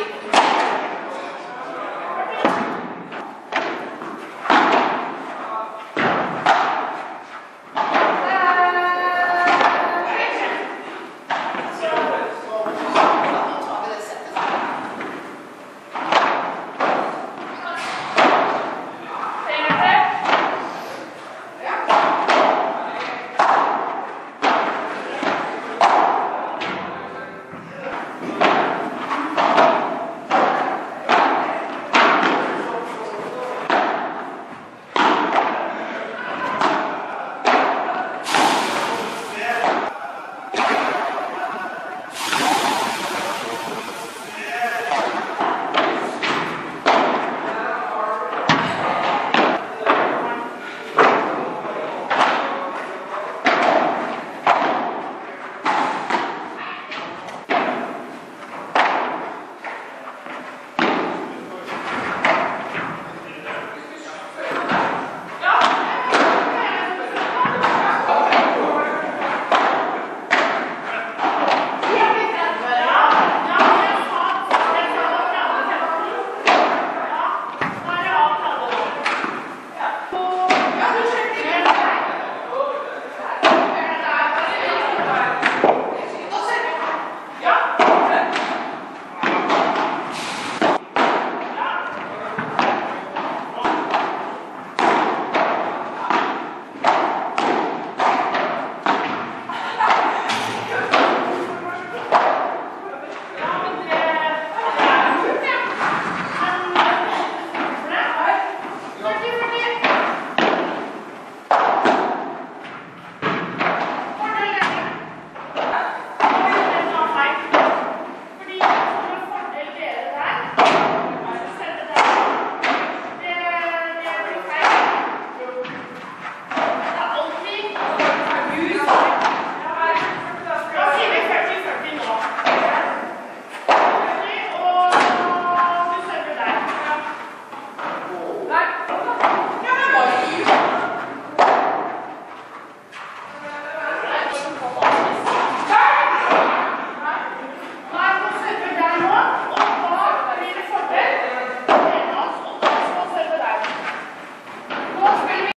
Bye.